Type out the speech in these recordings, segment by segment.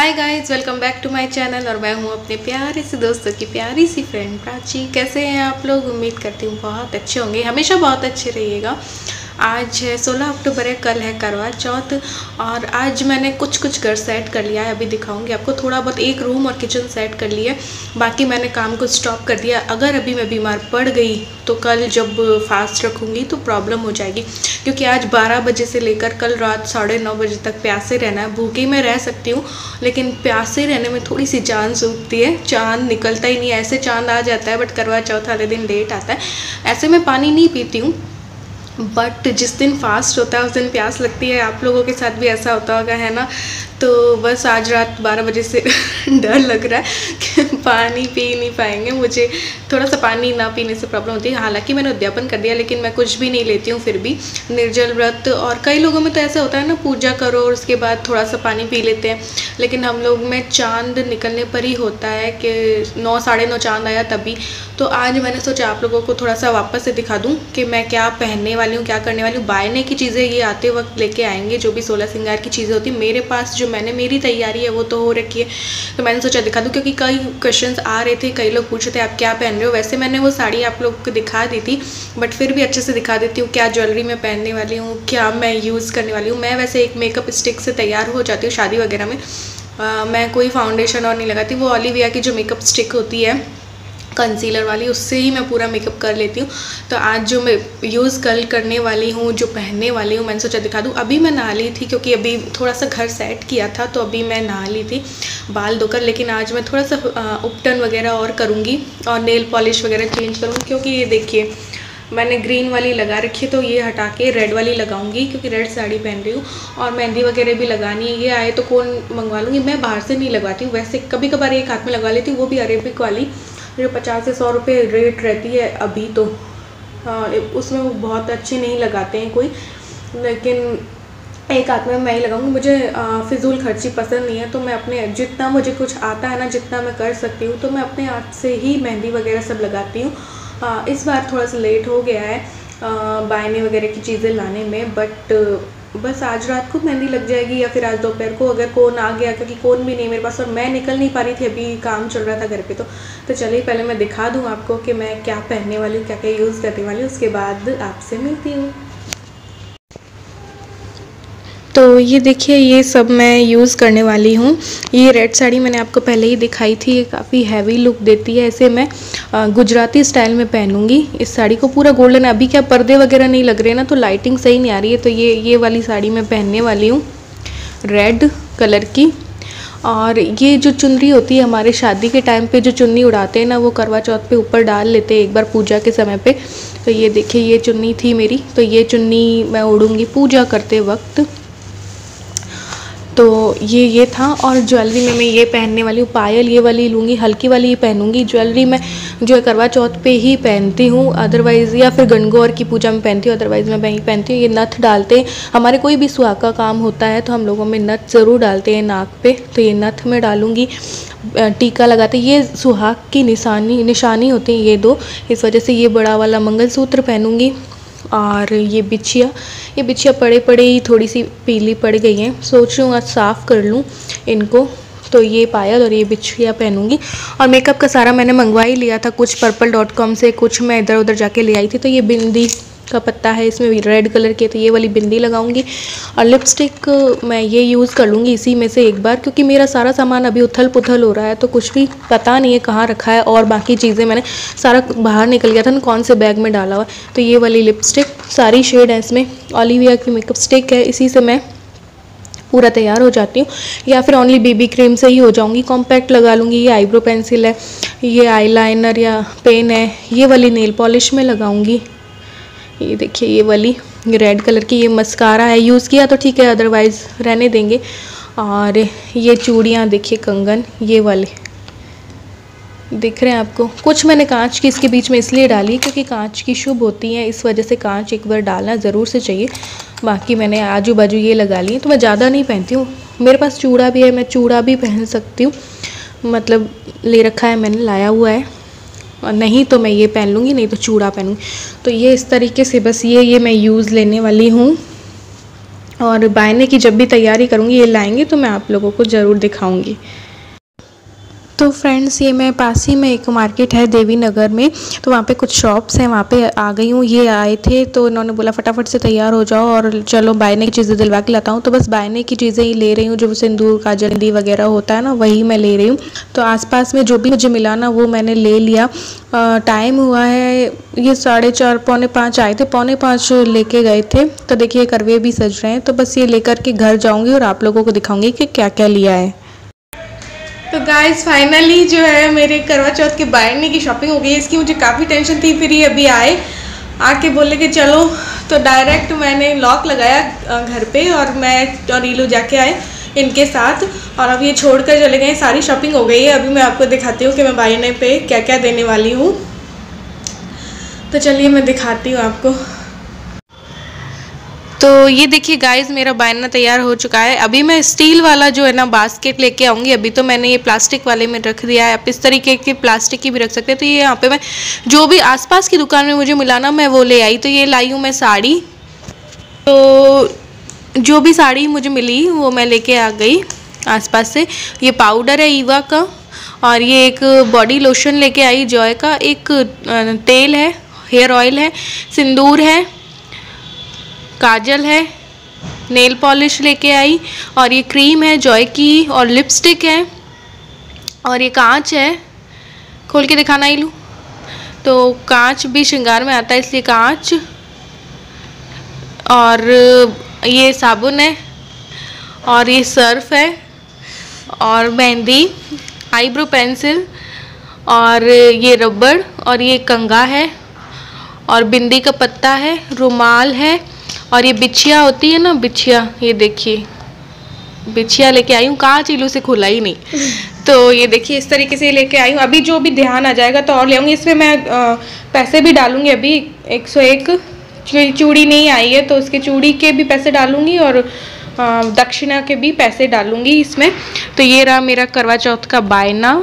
Hi guys welcome back to my channel और मैं हूँ अपने प्यारे से दोस्तों की प्यारी सी फ्रेंड प्राची। कैसे हैं आप लोग? उम्मीद करती हूँ बहुत अच्छे होंगे। हमेशा बहुत अच्छे रहिएगा। आज है सोलह अक्टूबर है, कल है करवा चौथ और आज मैंने कुछ कुछ घर सेट कर लिया है। अभी दिखाऊँगी आपको थोड़ा बहुत एक रूम और किचन सेट कर लिया बाकी मैंने काम को स्टॉप कर दिया। अगर अभी मैं बीमार पड़ गई तो कल जब फास्ट रखूँगी तो प्रॉब्लम हो जाएगी। क्योंकि आज 12 बजे से लेकर कल रात साढ़े नौ बजे तक प्यासे रहना है। भूखे में रह सकती हूँ, लेकिन प्यासे रहने में थोड़ी सी जान सूखती है। चाँद निकलता ही नहीं, ऐसे चाँद आ जाता है बट करवा चौथ वाले दिन लेट आता है। ऐसे में पानी नहीं पीती हूँ बट जिस दिन फास्ट होता है, उस दिन प्यास लगती है। आप लोगों के साथ भी ऐसा होता होगा, है ना? तो बस आज रात 12 बजे से डर लग रहा है कि पानी पी नहीं पाएँगे। मुझे थोड़ा सा पानी ना पीने से प्रॉब्लम होती है। हालाँकि मैंने उद्यापन कर दिया, लेकिन मैं कुछ भी नहीं लेती हूँ फिर भी। निर्जल व्रत और कई लोगों में तो ऐसा होता है ना, पूजा करो और उसके बाद थोड़ा सा पानी पी लेते हैं। लेकिन हम लोग में चाँद निकलने पर ही होता है कि नौ, साढ़े नौ चाँद आया तभी। तो आज मैंने सोचा आप लोगों को थोड़ा सा वापस से दिखा दूँ कि मैं क्या पहनने वाली हूँ, क्या करने वाली हूँ। बायने की चीज़ें ये आते वक्त लेके आएँगे, जो भी सोलह सिंगार की चीज़ें होती मेरे पास जो मैंने मेरी तैयारी है वो तो हो रखी है। तो मैंने सोचा दिखा दूँ क्योंकि कई क्वेश्चंस आ रहे थे कई लोग पूछ रहे थे आप क्या पहन रहे हो? वैसे मैंने वो साड़ी आप लोग को दिखा दी थी बट फिर भी अच्छे से दिखा देती हूँ क्या ज्वेलरी मैं पहनने वाली हूँ क्या मैं यूज़ करने वाली हूँ। मैं वैसे एक मेकअप स्टिक से तैयार हो जाती हूँ शादी वगैरह में। आ, मैं कोई फाउंडेशन और नहीं लगाती वो ऑलिविया की जो मेकअप स्टिक होती है कंसीलर वाली, उससे ही मैं पूरा मेकअप कर लेती हूँ। तो आज जो मैं यूज़ कल करने वाली हूँ, जो पहनने वाली हूँ, मैंने सोचा दिखा दूँ। अभी मैं नहा ली थी क्योंकि अभी थोड़ा सा घर सेट किया था तो अभी मैं नहा ली थी बाल धोकर। लेकिन आज मैं थोड़ा सा उपटन वगैरह और करूँगी और नेल पॉलिश वगैरह चेंज करूँगी क्योंकि ये देखिए, मैंने ग्रीन वाली लगा रखी है तो ये हटा के रेड वाली लगाऊँगी क्योंकि रेड साड़ी पहन रही हूँ। और मेहंदी वगैरह भी लगानी है, ये आए तो कौन मंगवा लूँगी? मैं बाहर से नहीं लगवाती हूँ। वैसे कभी कभार एक हाथ में लगा लेती हूँ, वो भी अरेबिक वाली। जो पचास से सौ रुपये रेट रहती है अभी तो। उसमें वो बहुत अच्छी नहीं लगाते हैं कोई, लेकिन एक हाथ में मैं ही लगाऊँगी। मुझे फिजूल खर्ची पसंद नहीं है तो मैं अपने, जितना मुझे कुछ आता है ना, जितना मैं कर सकती हूँ तो मैं अपने हाथ से ही मेहंदी वगैरह सब लगाती हूँ। इस बार थोड़ा सा लेट हो गया है बायने वगैरह की चीज़ें लाने में बट बस आज रात को मेहंदी लग जाएगी या फिर आज दोपहर को, अगर कौन आ गया, क्योंकि कौन भी नहीं मेरे पास और मैं निकल नहीं पा रही थी, अभी काम चल रहा था घर पे तो। तो चलिए, पहले मैं दिखा दूँ आपको कि मैं क्या पहनने वाली हूँ क्या क्या यूज़ करने वाली हूँ, उसके बाद आपसे मिलती हूँ। तो ये देखिए, ये सब मैं यूज़ करने वाली हूँ। ये रेड साड़ी मैंने आपको पहले ही दिखाई थी, ये काफ़ी हैवी लुक देती है, ऐसे मैं गुजराती स्टाइल में पहनूँगी। इस साड़ी को पूरा गोल्डन अभी क्या पर्दे वगैरह नहीं लग रहे ना तो लाइटिंग सही नहीं आ रही है तो ये ये वाली साड़ी मैं पहनने वाली हूँ रेड कलर की। और ये जो चुनरी होती है हमारे शादी के टाइम पे जो चुन्नी उड़ाते हैं ना, वो करवा चौथ पे ऊपर डाल लेते हैं एक बार पूजा के समय पे। तो ये देखिए, ये चुन्नी थी मेरी तो ये चुन्नी मैं उड़ूँगी पूजा करते वक्त। तो ये ये था और ज्वेलरी में मैं ये पहनने वाली हूँ, पायल ये वाली लूँगी, हल्की वाली ही पहनूँगी। ज्वेलरी मैं जो है करवा चौथ पे ही पहनती हूँ अदरवाइज़ या फिर गणगौर की पूजा में पहनती हूँ अदरवाइज़ मैं वहीं पहनती हूँ। ये नथ डालते हैं। हमारे कोई भी सुहाग का काम होता है तो हम लोगों में नथ ज़रूर डालते हैं नाक पे तो ये नथ में डालूँगी। टीका लगाते ये सुहाग की निशानी निशानी होती है ये दो। इस वजह से ये बड़ा वाला मंगलसूत्र पहनूँगी। और ये बिछिया ये बिछिया पड़े पड़े ही थोड़ी सी पीली पड़ गई हैं। सोच रही हूँ आज साफ़ कर लूँ इनको तो ये पायल और ये बिछिया पहनूँगी। और मेकअप का सारा मैंने मंगवा ही लिया था, कुछ पर्पल डॉट कॉम से, कुछ मैं इधर उधर जाके ले आई थी तो ये बिंदी का पत्ता है, इसमें रेड कलर की तो ये वाली बिंदी लगाऊँगी। और लिपस्टिक मैं ये यूज़ कर लूँगी इसी में से एक बार, क्योंकि मेरा सारा सामान अभी उथल पुथल हो रहा है तो कुछ भी पता नहीं है कहाँ रखा है, और बाकी चीज़ें मैंने सारा बाहर निकल गया था, ना कौन से बैग में डाला हुआ तो ये वाली लिपस्टिक सारी शेड है इसमें ऑलिविया की मेकअप स्टिक है, इसी से मैं पूरा तैयार हो जाती हूँ। या फिर ओनली बेबी क्रीम से ही हो जाऊँगी कॉम्पैक्ट लगा लूँगी, ये आईब्रो पेंसिल है, ये आईलाइनर या पेन है, ये वाली नेल पॉलिश में लगाऊँगी। ये देखिए, ये वाली रेड कलर की ये मस्कारा है यूज़ किया तो ठीक है अदरवाइज़ रहने देंगे। और ये चूड़ियाँ देखिए, कंगन, ये वाले। दिख रहे हैं आपको? कुछ मैंने कांच की इसके बीच में इसलिए डाली क्योंकि कांच की शुभ होती हैं, इस वजह से कांच एक बार डालना ज़रूर से चाहिए। बाकी मैंने आजू बाजू ये लगा ली तो मैं ज़्यादा नहीं पहनती हूँ। मेरे पास चूड़ा भी है, मैं चूड़ा भी पहन सकती हूँ। मतलब ले रखा है मैंने, लाया हुआ है। नहीं तो मैं ये पहन लूँगी, नहीं तो चूड़ा पहनूँगी। तो ये इस तरीके से बस ये ये मैं यूज़ लेने वाली हूँ। और बायने की जब भी तैयारी करूँगी, ये लाएँगे तो मैं आप लोगों को ज़रूर दिखाऊँगी। तो फ्रेंड्स ये मैं पास ही में एक मार्केट है देवी नगर में तो वहाँ पे कुछ शॉप्स हैं, वहाँ पे आ गई हूँ, ये आए थे तो इन्होंने बोला, फटाफट से तैयार हो जाओ और चलो बायने की चीज़ें दिलवा के लाता हूँ। तो बस बायने की चीज़ें ही ले रही हूँ, जो सिंदूर का जल्दी वगैरह होता है ना, वही मैं ले रही हूँ। तो आस में जो भी मुझे मिला ना, वो मैंने ले लिया। टाइम हुआ है, ये साढ़े चार, पौने पाँच आए थे, पौने पाँच लेके गए थे। तो देखिए, करवे भी सज रहे हैं तो बस ये लेकर के घर जाऊँगी और आप लोगों को दिखाऊँगी कि क्या क्या लिया है। तो गाइस फाइनली जो है मेरे करवा चौथ के बायरने की शॉपिंग हो गई इसकी मुझे काफ़ी टेंशन थी, फिर ये अभी आए। आके बोले कि चलो तो डायरेक्ट मैंने लॉक लगाया घर पे और मैं और रीलू जाके आए इनके साथ। और अब ये छोड़ कर चले गए, सारी शॉपिंग हो गई है। अभी मैं आपको दिखाती हूँ कि मैं बायने पे क्या क्या देने वाली हूँ। तो चलिए मैं दिखाती हूँ आपको। तो ये देखिए गाइस मेरा बायना तैयार हो चुका है। अभी मैं स्टील वाला जो है ना बास्केट लेके आऊँगी। अभी तो मैंने ये प्लास्टिक वाले में रख दिया है। आप इस तरीके के प्लास्टिक की भी रख सकते हैं। तो ये यहाँ पे मैं, जो भी आसपास की दुकान में मुझे मिला ना, मैं वो ले आई। तो ये लाई हूँ मैं साड़ी। तो जो भी साड़ी मुझे मिली, वो मैं लेके आ गई आसपास से। ये पाउडर है ईवा का और ये एक बॉडी लोशन लेके आई जॉय का। एक तेल है हेयर ऑयल है, सिंदूर है। काजल है नेल पॉलिश लेके आई और ये क्रीम है जॉय की और लिपस्टिक है और ये कांच है। खोल के दिखाना ही लूँ तो कांच भी श्रृंगार में आता है, इसलिए कांच। और ये साबुन है और ये सर्फ है और मेहंदी आईब्रो पेंसिल और ये रबड़ और ये कंगा है और बिंदी का पत्ता है, रुमाल है। और ये बिछिया होती है ना बिछिया ये देखिए। बिछिया लेके आई हूँ कहाँ चीलू से खुला ही नहीं। तो ये देखिए इस तरीके से लेके आई हूँ। अभी जो भी ध्यान आ जाएगा तो और ले आऊँगी। इसमें मैं आ, पैसे भी डालूँगी अभी एक सौ एक। चूड़ी नहीं आई है तो उसके चूड़ी के भी पैसे डालूँगी और दक्षिणा के भी पैसे डालूँगी इसमें। तो ये रहा मेरा करवा चौथ का बायना।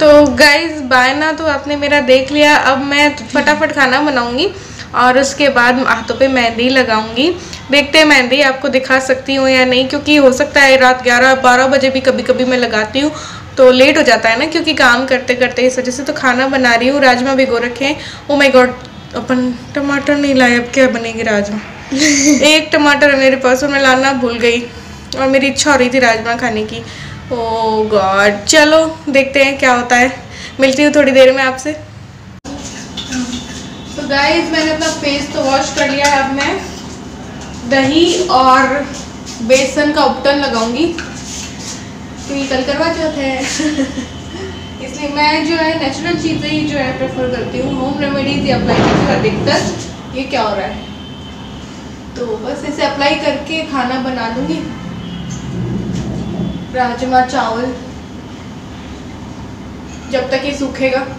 तो गाइज़ बायना तो आपने मेरा देख लिया। अब मैं फटाफट खाना बनाऊँगी। और उसके बाद हाथों पे मेहंदी लगाऊँगी। देखते हैं मेहंदी आपको दिखा सकती हूँ या नहीं क्योंकि हो सकता है रात ग्यारह बारह बजे भी कभी कभी मैं लगाती हूँ तो लेट हो जाता है ना क्योंकि काम करते करते इस वजह से तो खाना बना रही हूँ। राजमा भिगो रखे हैं। ओ माई गॉड अपन टमाटर नहीं लाए अब क्या बनेगी राजमा? एक टमाटर है मेरे पास और मैं लाना भूल गई और मेरी इच्छा हो रही थी राजमा खाने की। ओ गॉड चलो देखते हैं क्या होता है। मिलती हूँ थोड़ी देर में आपसे। गाइस मैंने अपना फेस तो वॉश कर लिया है अब मैं। दही और बेसन का उपटन लगाऊँगी। क्योंकि कल करवा चौथ है। इसलिए मैं जो है नेचुरल चीज़ें ही जो है प्रेफर करती हूँ। होम रेमेडीज ही अप्लाई करती हूँ अधिकतर। ये क्या हो रहा है? तो बस इसे अप्लाई करके खाना बना लूँगी। राजमा चावल। जब तक ये सूखेगा।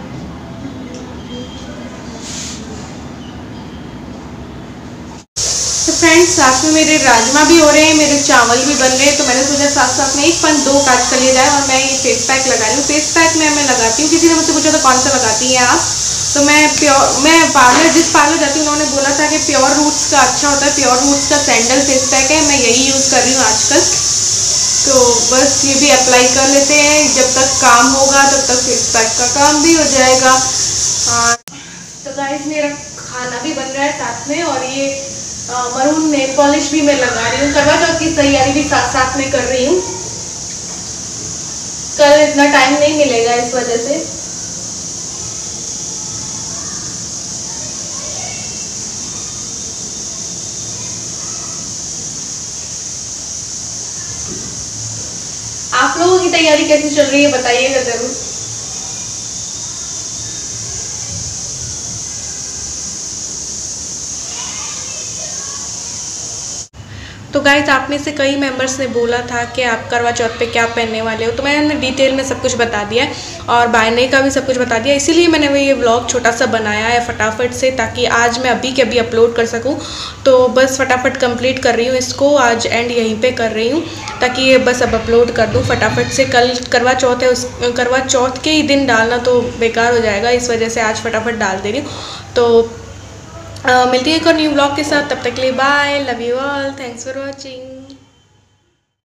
तो फ्रेंड्स साथ में मेरे राजमा भी हो रहे हैं, मेरे चावल भी बन रहे हैं तो मैंने सोचा साथ साथ में एक पन दो काट कर लिया जाए और मैं ये फेस पैक लगा हूँ। फेस पैक में मैं लगाती हूँ। किसी ने मुझसे पूछा था कौन सा लगाती हैं आप? तो मैं प्योर मैं पार्लर जिस पार्लर जाती हूँ, उन्होंने बोला था कि प्योर रूट्स का अच्छा होता है प्योर रूट्स का सैंडल फेस पैक है, मैं यही यूज़ कर रही हूँ आजकल। तो बस ये भी अप्लाई कर लेते हैं। जब तक काम होगा, तब तक फेस पैक का काम भी हो जाएगा। तो गाइस मेरा खाना भी बन रहा है साथ में और ये मरून नेल पॉलिश भी मैं लगा रही हूँ, करवा चौथ की तैयारी भी साथ साथ में कर रही हूँ। कल इतना टाइम नहीं मिलेगा इस वजह से। आप लोगों की तैयारी कैसी चल रही है, बताइएगा ज़रूर। तो गाइज़ आप में से कई मेंबर्स ने बोला था कि आप करवा चौथ पे क्या पहनने वाले हो। तो मैंने डिटेल में सब कुछ बता दिया है और बायने का भी सब कुछ बता दिया इसीलिए मैंने वो ये व्लॉग छोटा सा बनाया है फटाफट से ताकि आज मैं अभी के अभी अपलोड कर सकूँ। तो बस फटाफट कंप्लीट कर रही हूँ इसको। आज एंड यहीं पर कर रही हूँ ताकि ये बस अब अपलोड कर दूँ फटाफट से। कल करवा चौथ है, उस, करवा चौथ के ही दिन डालना तो बेकार हो जाएगा, इस वजह से आज फटाफट डाल दे रही हूँ। तो मिलती है एक और न्यू ब्लॉग के साथ। तब तक के लिए bye love you all thanks for watching